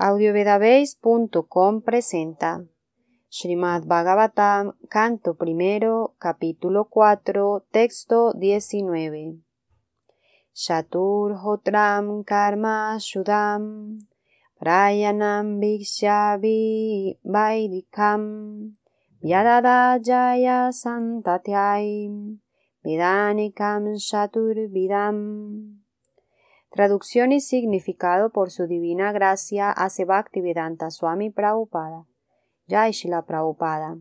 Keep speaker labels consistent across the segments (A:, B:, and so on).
A: Audiovedabase.com presenta Srimad Bhagavatam, canto primero, capítulo 4, texto 19. Shatur Hotram Karma Shudam Prayanam Bhikshavi Vaidikam Vyadada Jaya Santatyai Vedanikam Shatur Vidam Traducción y significado por su divina gracia hace Bhaktivedanta Swami Prabhupada. Jai Shila Prabhupada.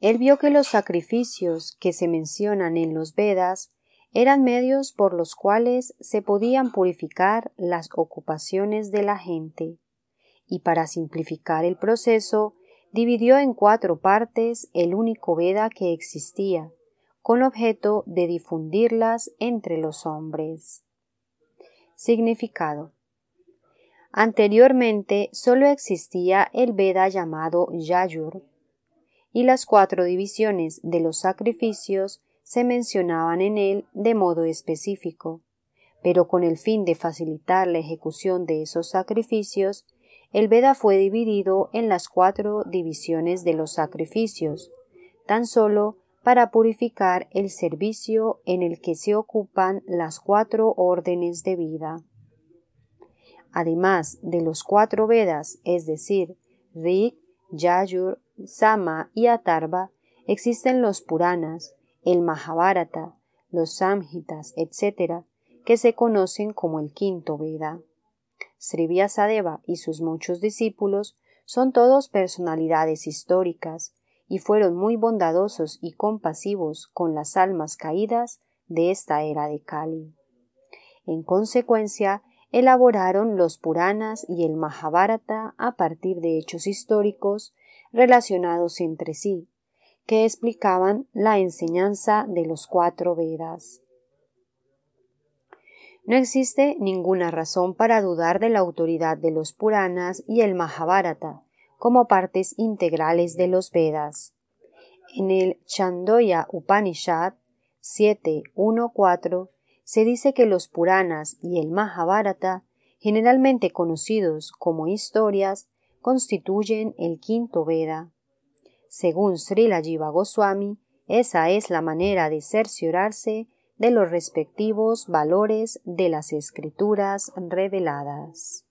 A: Él vio que los sacrificios que se mencionan en los Vedas eran medios por los cuales se podían purificar las ocupaciones de la gente, y para simplificar el proceso dividió en cuatro partes el único Veda que existía, con objeto de difundirlas entre los hombres. Significado. Anteriormente solo existía el Veda llamado Yayur, y las cuatro divisiones de los sacrificios se mencionaban en él de modo específico, pero con el fin de facilitar la ejecución de esos sacrificios, el Veda fue dividido en las cuatro divisiones de los sacrificios, tan solo para purificar el servicio en el que se ocupan las cuatro órdenes de vida. Además de los cuatro Vedas, es decir, Rig, Yajur, Sama y Atarva, existen los Puranas, el Mahabharata, los Samhitas, etc., que se conocen como el quinto Veda. Sri Vyasadeva y sus muchos discípulos son todos personalidades históricas, y fueron muy bondadosos y compasivos con las almas caídas de esta era de Kali. En consecuencia, elaboraron los Puranas y el Mahabharata a partir de hechos históricos relacionados entre sí, que explicaban la enseñanza de los cuatro Vedas. No existe ninguna razón para dudar de la autoridad de los Puranas y el Mahabharata, como partes integrales de los Vedas. En el Chandoya Upanishad 7.1.4 se dice que los Puranas y el Mahabharata, generalmente conocidos como historias, constituyen el quinto Veda. Según Srila Jiva Goswami, esa es la manera de cerciorarse de los respectivos valores de las escrituras reveladas.